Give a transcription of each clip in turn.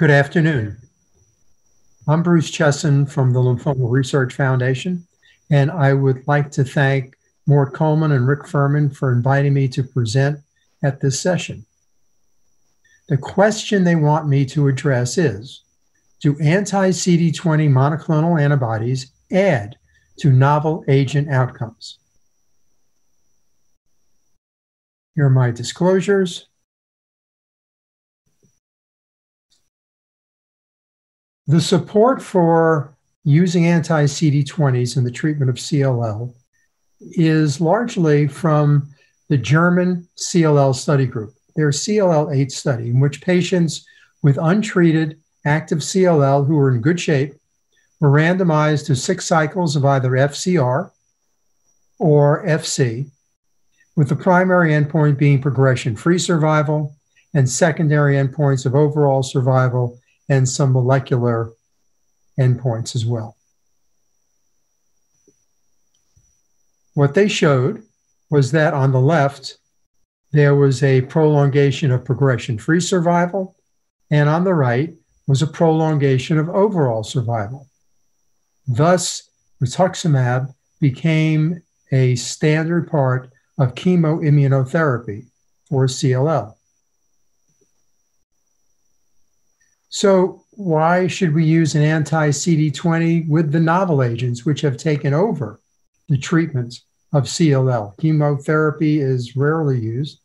Good afternoon. I'm Bruce Cheson from the Lymphoma Research Foundation, and I would like to thank Mort Coleman and Rick Furman for inviting me to present at this session. The question they want me to address is Do anti CD20 monoclonal antibodies add to novel agent outcomes? Here are my disclosures. The support for using anti CD20s in the treatment of CLL is largely from the German CLL study group, their CLL 8 study, in which patients with untreated active CLL who were in good shape were randomized to six cycles of either FCR or FC, with the primary endpoint being progression free survival and secondary endpoints of overall survival and some molecular endpoints as well. What they showed was that on the left, there was a prolongation of progression free survival, and on the right was a prolongation of overall survival. Thus, rituximab became a standard part of chemoimmunotherapy for CLL. So, why should we use an anti CD20 with the novel agents which have taken over the treatments of CLL? Chemotherapy is rarely used,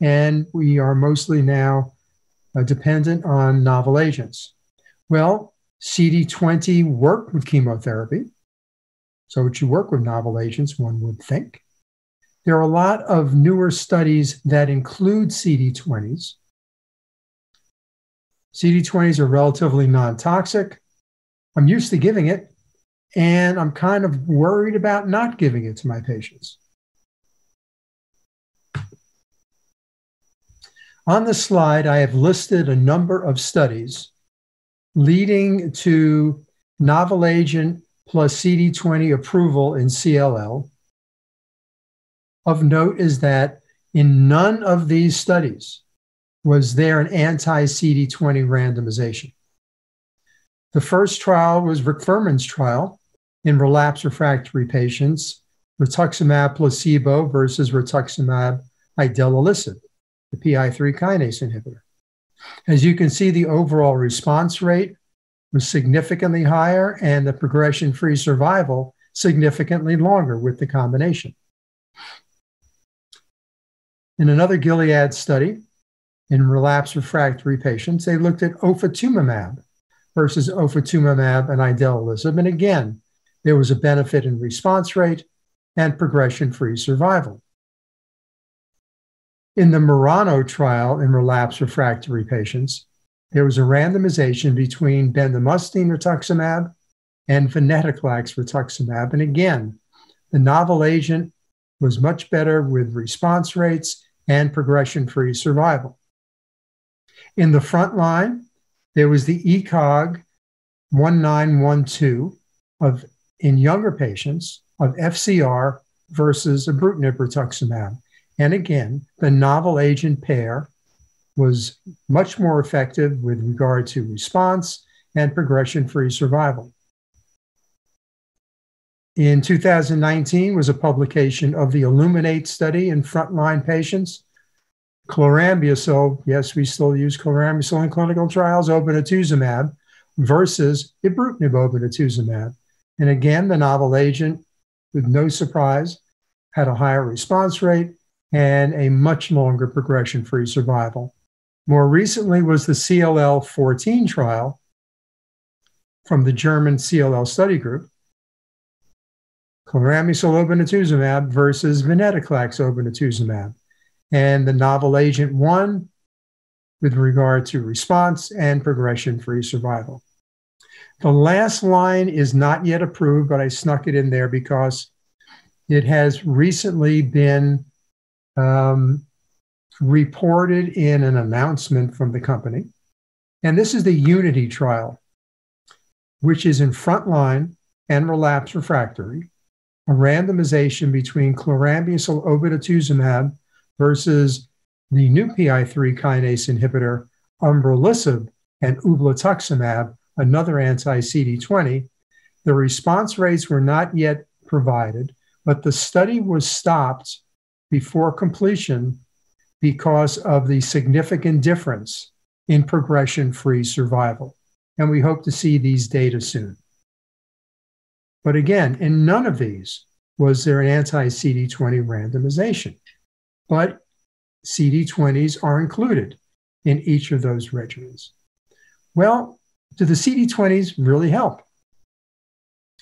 and we are mostly now uh, dependent on novel agents. Well, CD20 worked with chemotherapy, so it should work with novel agents, one would think. There are a lot of newer studies that include CD20s CD20s are relatively non toxic. I'm used to giving it, and I'm kind of worried about not giving it to my patients. On the slide, I have listed a number of studies leading to novel agent plus CD20 approval in CLL. Of note is that in none of these studies was there an anti CD20 randomization. The first trial was Rick Furman's trial in relapse refractory patients, rituximab placebo versus rituximab idelalisib, the PI3 kinase inhibitor. As you can see, the overall response rate was significantly higher and the progression free survival significantly longer with the combination. In another Gilead study, in relapse refractory patients, they looked at ofatumumab versus ofatumumab and idelalisib. And again, there was a benefit in response rate and progression free survival. In the Murano trial in relapse refractory patients, there was a randomization between bendamustine rituximab and venetoclax rituximab. And again, the novel agent was much better with response rates and progression free survival. In the front line, there was the ECOG 1912 of in younger patients of FCR versus ibrutinib rituximab. And again, the novel agent pair was much more effective with regard to response and progression free survival. In 2019 was a publication of the Illuminate study in frontline patients chlorambucil, yes, we still use chlorambucil in clinical trials, obinutuzumab versus ibrutinib obinutuzumab. And again, the novel agent, with no surprise, had a higher response rate and a much longer progression free survival. More recently was the CLL 14 trial from the German CLL study group, chlorambucil obinutuzumab versus venetoclax obinutuzumab and the novel agent one with regard to response and progression free survival. The last line is not yet approved, but I snuck it in there because it has recently been um, reported in an announcement from the company. And this is the Unity trial, which is in frontline and relapse refractory, a randomization between chlorambucil obinutuzumab versus the new PI3 kinase inhibitor, umbralisib and ublituximab, another anti CD20, the response rates were not yet provided, but the study was stopped before completion because of the significant difference in progression free survival. And we hope to see these data soon. But again, in none of these was there an anti CD20 randomization. But CD20s are included in each of those regimens. Well, do the CD20s really help?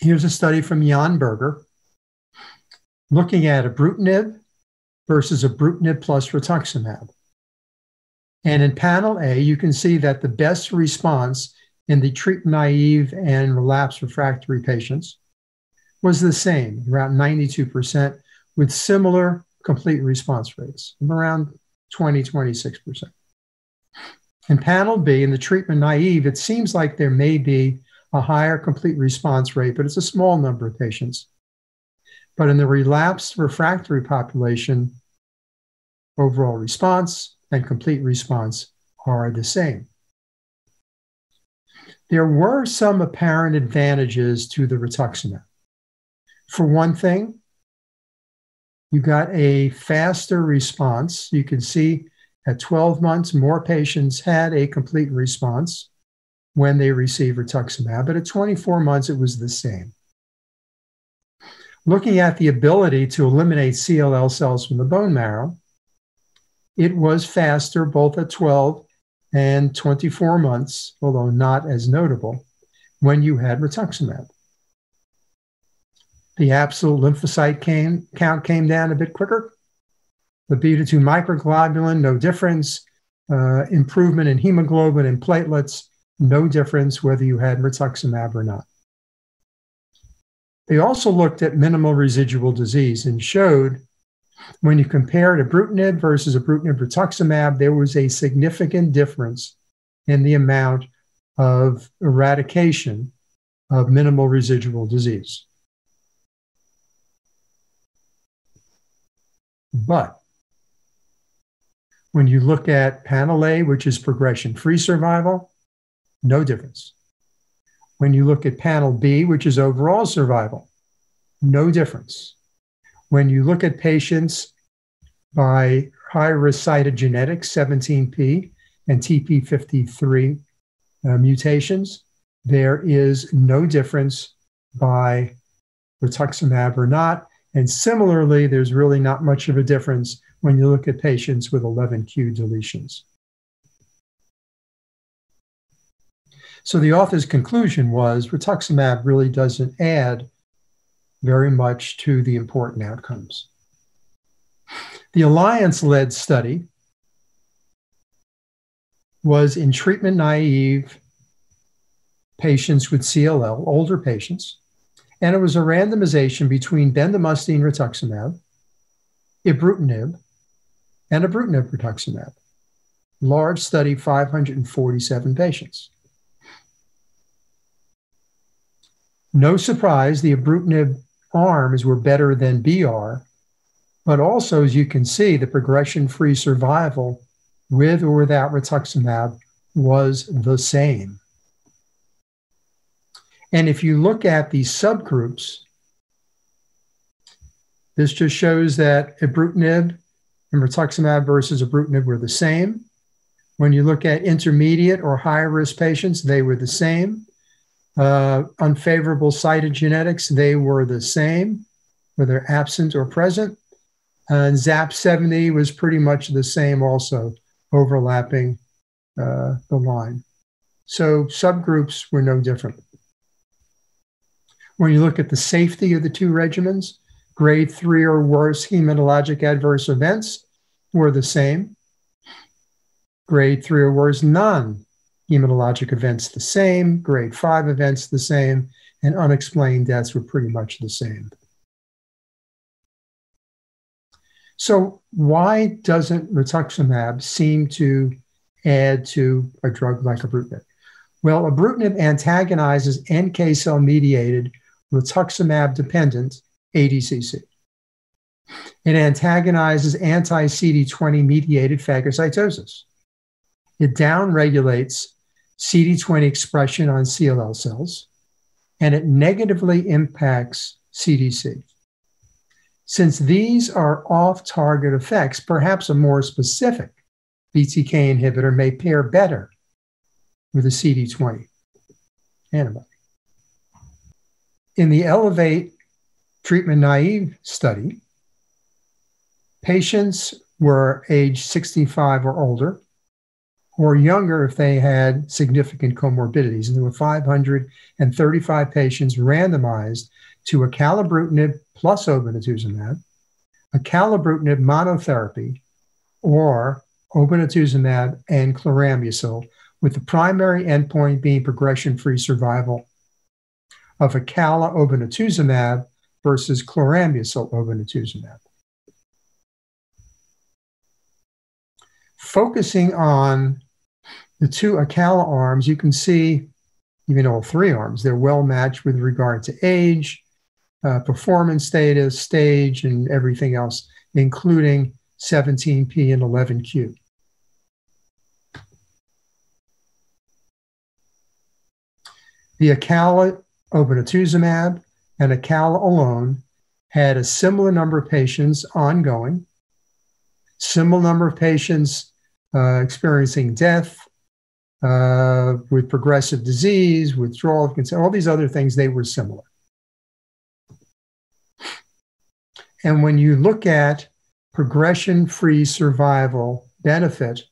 Here's a study from Jan Burger looking at ibrutinib versus ibrutinib plus rituximab. And in panel A, you can see that the best response in the treatment naive and relapsed refractory patients was the same, around 92%, with similar complete response rates of around 20, 26%. In panel B, in the treatment naive, it seems like there may be a higher complete response rate, but it's a small number of patients. But in the relapsed refractory population, overall response and complete response are the same. There were some apparent advantages to the rituximab. For one thing, you got a faster response. You can see at 12 months, more patients had a complete response when they received rituximab, but at 24 months, it was the same. Looking at the ability to eliminate CLL cells from the bone marrow, it was faster both at 12 and 24 months, although not as notable, when you had rituximab. The absolute lymphocyte came, count came down a bit quicker, the beta 2 microglobulin, no difference. Uh, improvement in hemoglobin and platelets, no difference whether you had rituximab or not. They also looked at minimal residual disease and showed when you compared ibrutinib versus ibrutinib rituximab, there was a significant difference in the amount of eradication of minimal residual disease. But when you look at panel A, which is progression free survival, no difference. When you look at panel B, which is overall survival, no difference. When you look at patients by high risk cytogenetics, 17p and TP53 uh, mutations, there is no difference by rituximab or not. And similarly, there's really not much of a difference when you look at patients with 11q deletions. So the author's conclusion was rituximab really doesn't add very much to the important outcomes. The Alliance led study was in treatment naive patients with CLL, older patients, and it was a randomization between bendamustine rituximab, ibrutinib, and ibrutinib rituximab. Large study, 547 patients. No surprise, the ibrutinib arms were better than BR, but also, as you can see, the progression free survival with or without rituximab was the same. And if you look at these subgroups, this just shows that ibrutinib and rituximab versus ibrutinib were the same. When you look at intermediate or high risk patients, they were the same. Uh, unfavorable cytogenetics, they were the same, whether absent or present. And ZAP70 was pretty much the same, also overlapping uh, the line. So subgroups were no different. When you look at the safety of the two regimens, grade three or worse hematologic adverse events were the same. Grade three or worse non hematologic events the same, grade five events the same, and unexplained deaths were pretty much the same. So, why doesn't rituximab seem to add to a drug like ibrutinib? Well, ibrutinib antagonizes NK cell mediated rituximab dependent ADCC. It antagonizes anti CD20 mediated phagocytosis. It downregulates CD20 expression on CLL cells, and it negatively impacts CDC. Since these are off target effects, perhaps a more specific BTK inhibitor may pair better with a CD20 antibody. In the Elevate treatment naive study, patients were age 65 or older or younger if they had significant comorbidities. And there were 535 patients randomized to acalabrutinib plus obinutuzumab, acalabrutinib monotherapy, or obinutuzumab and chlorambucil, with the primary endpoint being progression-free survival of acala obinutuzumab versus chlorambucil obinutuzumab. Focusing on the two Acala arms, you can see even all three arms, they're well matched with regard to age, uh, performance status, stage, and everything else, including 17p and 11q. The Acala obinutuzumab and Acala alone had a similar number of patients ongoing, similar number of patients uh, experiencing death, uh, with progressive disease, withdrawal of consent, all these other things, they were similar. And when you look at progression free survival benefit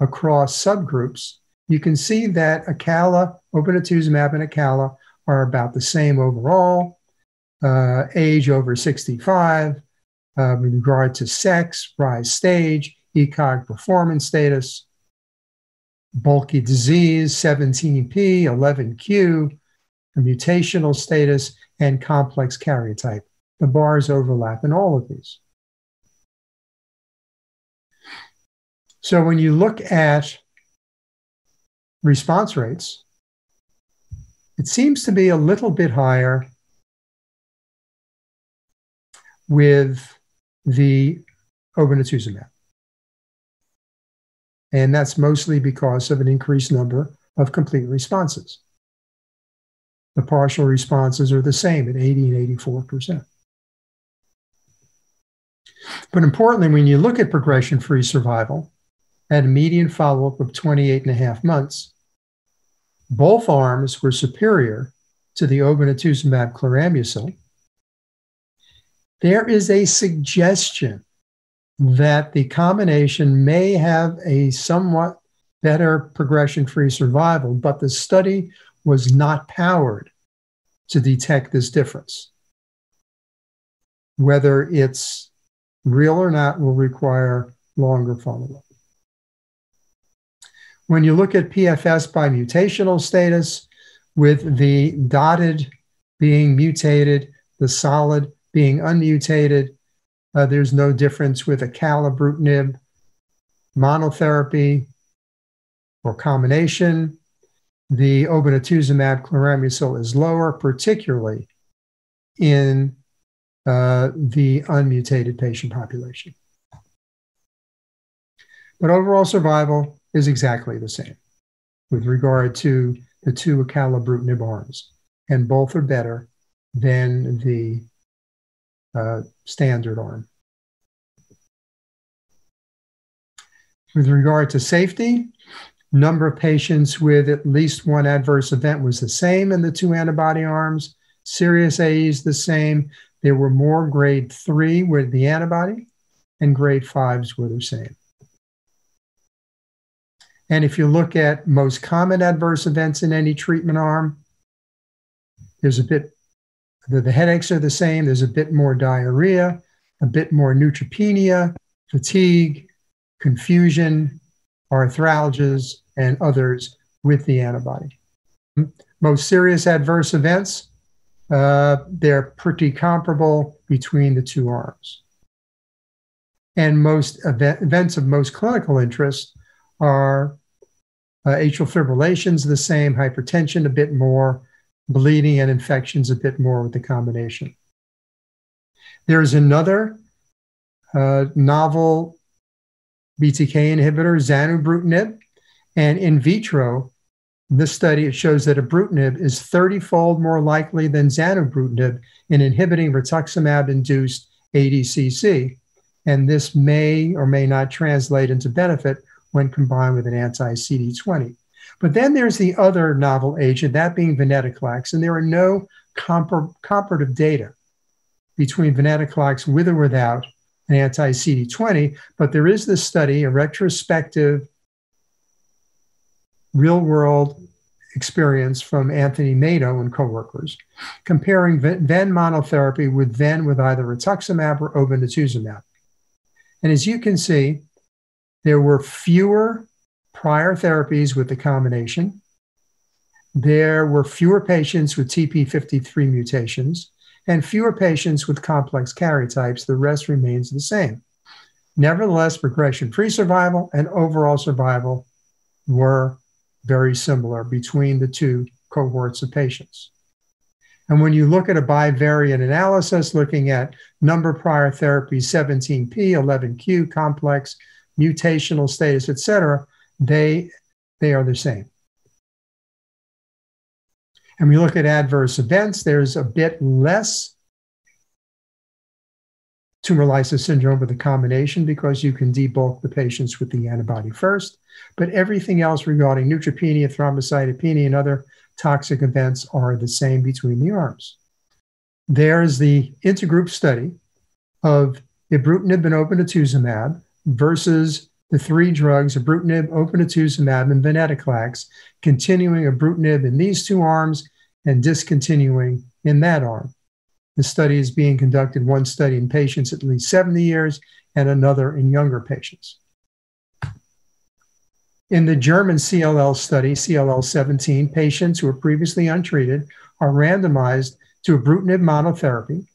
across subgroups, you can see that Acala, obinutuzumab, and Acala are about the same overall, uh, age over 65, uh, with regard to sex, Rai stage, ECOG performance status, bulky disease, 17p, 11q, a mutational status, and complex karyotype. The bars overlap in all of these. So when you look at response rates, it seems to be a little bit higher with the obinutuzumab. And that's mostly because of an increased number of complete responses. The partial responses are the same at 80 and 84%. But importantly, when you look at progression free survival at a median follow up of 28 and a half months, both arms were superior to the obinutuzumab chlorambucil. There is a suggestion that the combination may have a somewhat better progression free survival, but the study was not powered to detect this difference. Whether it's real or not will require longer follow up. When you look at PFS by mutational status, with the dotted being mutated, the solid being unmutated, uh, there's no difference with acalabrutinib monotherapy or combination. The obinutuzumab chlorambucil is lower, particularly in uh, the unmutated patient population. But overall survival is exactly the same with regard to the two acalabrutinib arms, and both are better than the uh, standard arm. With regard to safety, number of patients with at least one adverse event was the same in the two antibody arms. Serious AEs the same. There were more grade three with the antibody, and grade fives were the same. And if you look at most common adverse events in any treatment arm, there's a bit the, the headaches are the same. There's a bit more diarrhea, a bit more neutropenia, fatigue, confusion, arthralgias, and others with the antibody. Most serious adverse events, uh, they're pretty comparable between the two arms. And most event, events of most clinical interest are uh, atrial fibrillations, the same, hypertension, a bit more, bleeding and infections a bit more with the combination. There's another uh, novel BTK inhibitor, zanubrutinib, and in vitro, In this study, it shows that ibrutinib is 30-fold more likely than zanubrutinib in inhibiting rituximab-induced ADCC, and this may or may not translate into benefit when combined with an anti-CD20. But then there's the other novel agent, that being venetoclax, and there are no compar- comparative data between venetoclax with or without an anti-CD20, but there is this study, a retrospective real world experience from Anthony Mato and coworkers, comparing ven monotherapy with ven with either rituximab or obinutuzumab. And as you can see, there were fewer prior therapies with the combination. There were fewer patients with TP53 mutations and fewer patients with complex karyotypes. The rest remains the same. Nevertheless, progression free survival and overall survival were very similar between the two cohorts of patients. And when you look at a bivariate analysis, looking at number prior therapies, 17p, 11q, complex, mutational status, et cetera, they, they are the same. And we look at adverse events, there's a bit less tumor lysis syndrome with a combination because you can debulk the patients with the antibody first. But everything else regarding neutropenia, thrombocytopenia, and other toxic events are the same between the arms. There's the intergroup study of ibrutinib and obinutuzumab versus the three drugs, ibrutinib, obinutuzumab, and venetoclax, continuing ibrutinib in these two arms and discontinuing in that arm. The study is being conducted, one study in patients at least 70 years and another in younger patients. In the German CLL study, CLL 17, patients who were previously untreated are randomized to ibrutinib monotherapy,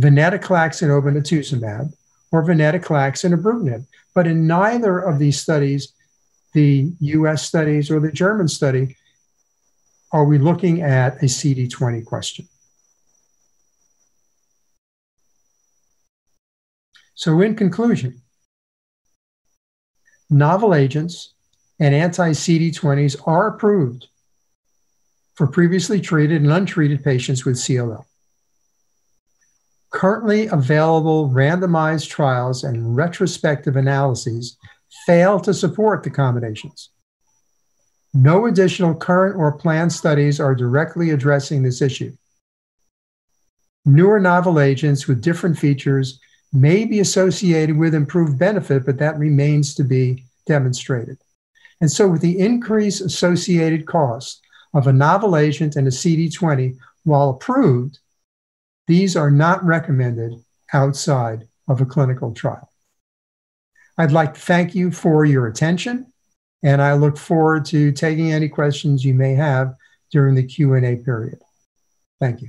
venetoclax and obinutuzumab, or venetoclax and ibrutinib. But in neither of these studies, the US studies or the German study, are we looking at a CD20 question. So, in conclusion, novel agents and anti CD20s are approved for previously treated and untreated patients with CLL. Currently available randomized trials and retrospective analyses fail to support the combinations. No additional current or planned studies are directly addressing this issue. Newer novel agents with different features may be associated with improved benefit, but that remains to be demonstrated. And so, with the increase associated cost of a novel agent and a CD20, while approved, these are not recommended outside of a clinical trial. I'd like to thank you for your attention, and I look forward to taking any questions you may have during the Q&A period. Thank you.